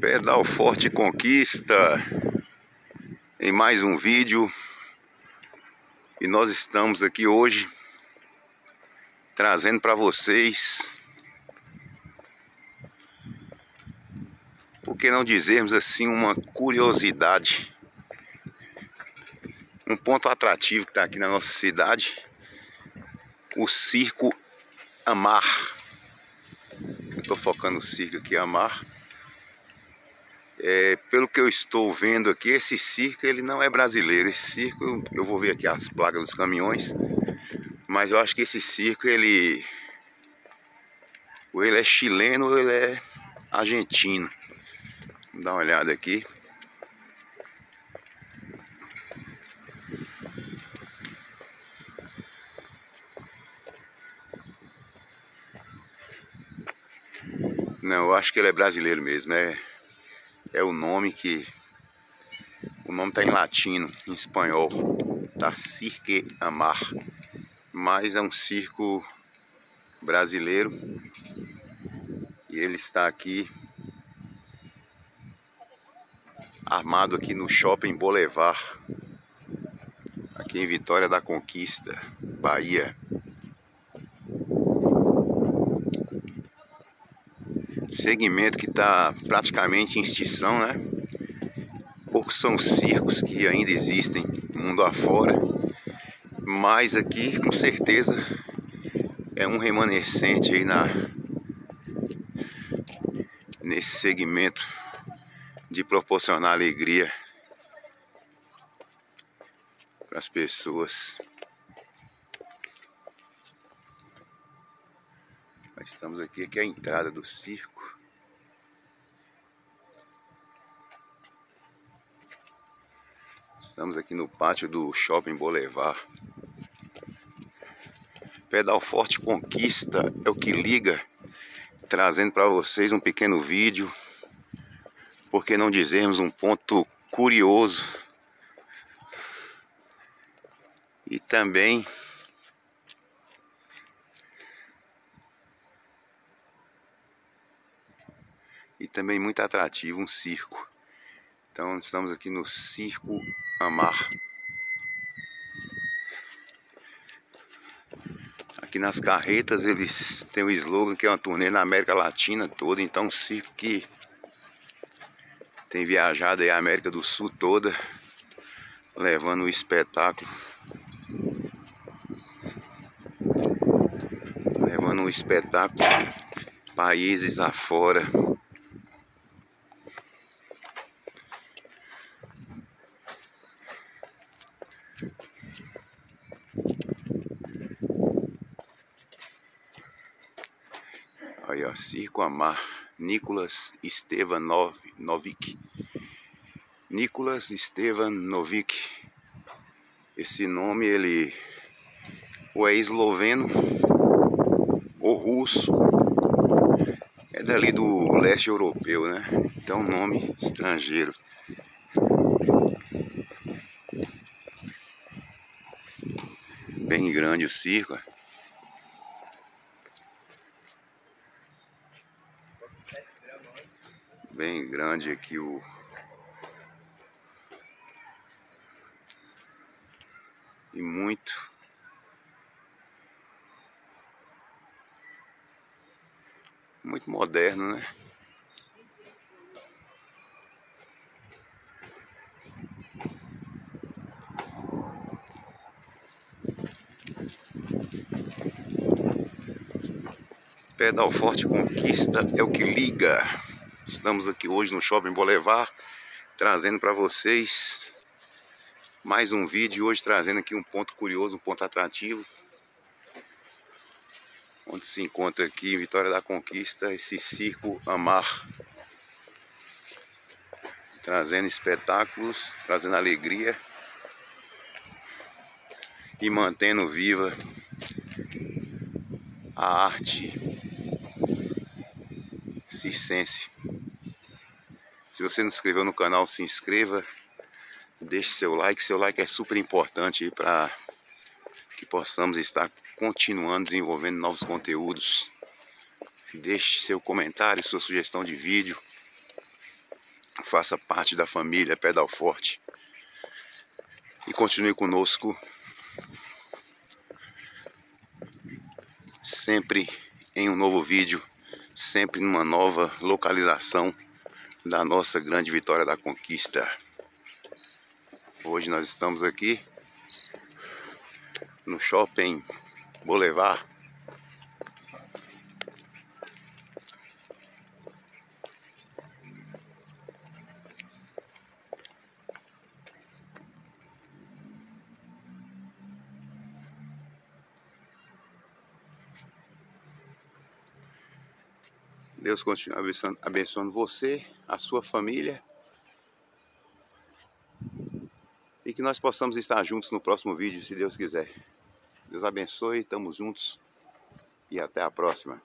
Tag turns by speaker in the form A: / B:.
A: Pedal Forte Conquista em mais um vídeo. E nós estamos aqui hoje trazendo para vocês por que não dizermos assim uma curiosidade. Um ponto atrativo que está aqui na nossa cidade o Circo Amar. Estou focando o circo aqui Amar é, pelo que eu estou vendo aqui, esse circo ele não é brasileiro. Esse circo, eu vou ver aqui as placas dos caminhões, mas eu acho que esse circo ele ou ele é chileno ou ele é argentino. Vamos dar uma olhada aqui. Não, eu acho que ele é brasileiro mesmo, é é o nome que o nome está em latino, em espanhol, tá Cirque Amar, mas é um circo brasileiro e ele está aqui armado aqui no Shopping Boulevard, aqui em Vitória da Conquista, Bahia. Segmento que está praticamente em extinção, né? Poucos são os circos que ainda existem mundo afora, mas aqui com certeza é um remanescente aí na nesse segmento de proporcionar alegria para as pessoas. Nós estamos aqui, aqui é a entrada do circo. Estamos aqui no pátio do Shopping Boulevard. Pedal Forte Conquista é o que liga, trazendo para vocês um pequeno vídeo. Por que não dizermos um ponto curioso? E também e também muito atrativo, um circo. Então estamos aqui no Circo Amar. Aqui nas carretas eles têm o um slogan que é uma turnê na América Latina toda, então um circo que tem viajado aí a América do Sul toda, levando o espetáculo. Levando um espetáculo países afora. Aí, ó, Circo Amar, Nicolas Estevan Novic. Nicolas Estevan Novic. Esse nome, ele ou é esloveno ou russo. É dali do leste europeu, né? Então, nome estrangeiro. Bem grande o circo. Bem grande aqui o e muito muito moderno, né? Pedal Forte Conquista é o que liga. Estamos aqui hoje no Shopping Boulevard, trazendo para vocês mais um vídeo. Hoje trazendo aqui um ponto curioso, um ponto atrativo. Onde se encontra aqui em Vitória da Conquista esse circo Amar. Trazendo espetáculos, trazendo alegria e mantendo viva a arte circense. Se você não se inscreveu no canal, se inscreva, deixe seu like. Seu like é super importante para que possamos estar continuando desenvolvendo novos conteúdos. Deixe seu comentário, sua sugestão de vídeo. Faça parte da família Pedal Forte. E continue conosco. Sempre em um novo vídeo. Sempre numa nova localização da nossa grande vitória da conquista. Hoje nós estamos aqui no shopping Boulevard. Deus continue abençoando, abençoando você, a sua família. E que nós possamos estar juntos no próximo vídeo, se Deus quiser. Deus abençoe, estamos juntos e até a próxima.